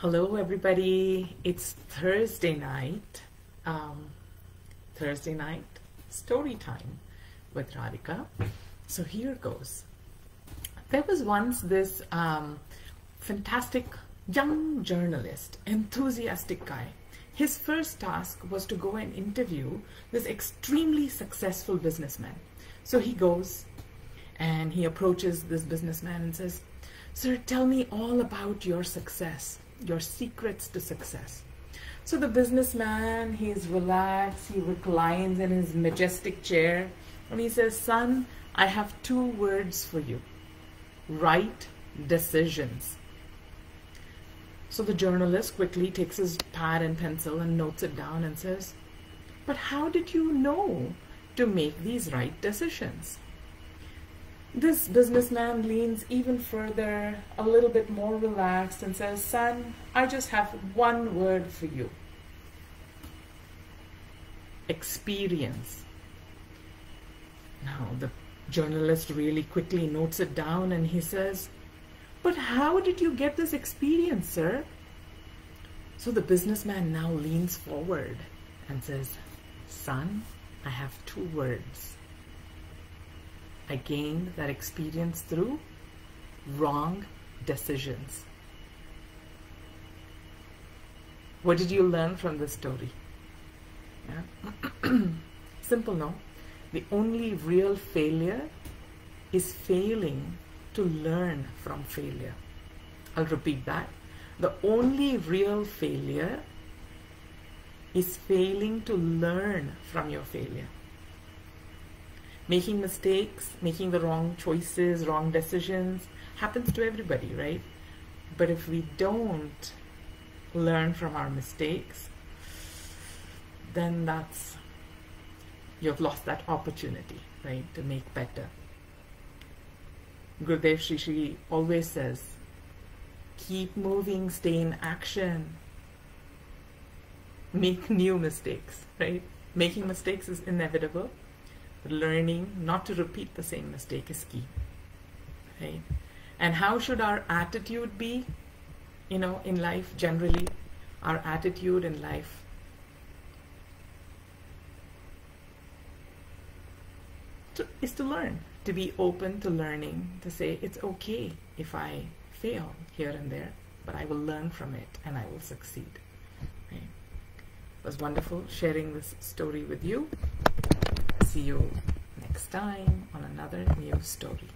Hello, everybody. It's Thursday night. Um, Thursday night story time with Radhika. So here goes. There was once this um, fantastic young journalist, enthusiastic guy. His first task was to go and interview this extremely successful businessman. So he goes and he approaches this businessman and says, Sir, tell me all about your success, your secrets to success. So the businessman, he's relaxed, he reclines in his majestic chair, and he says, Son, I have two words for you right decisions. So the journalist quickly takes his pad and pencil and notes it down and says, But how did you know to make these right decisions? This businessman leans even further, a little bit more relaxed, and says, Son, I just have one word for you experience. Now, the journalist really quickly notes it down and he says, But how did you get this experience, sir? So the businessman now leans forward and says, Son, I have two words. I gained that experience through wrong decisions. What did you learn from this story? Yeah. Simple, no? The only real failure is failing to learn from failure. I'll repeat that. The only real failure is failing to learn from your failure. Making mistakes, making the wrong choices, wrong decisions happens to everybody, right? But if we don't learn from our mistakes, then that's you've lost that opportunity, right, to make better. Gurudev Sri always says, keep moving, stay in action, make new mistakes, right? Making mistakes is inevitable, learning not to repeat the same mistake is key? And how should our attitude be, you know, in life generally? Our attitude in life to, is to learn, to be open to learning, to say it's okay if I fail here and there, but I will learn from it and I will succeed. It was wonderful sharing this story with you. See you next time on another new story.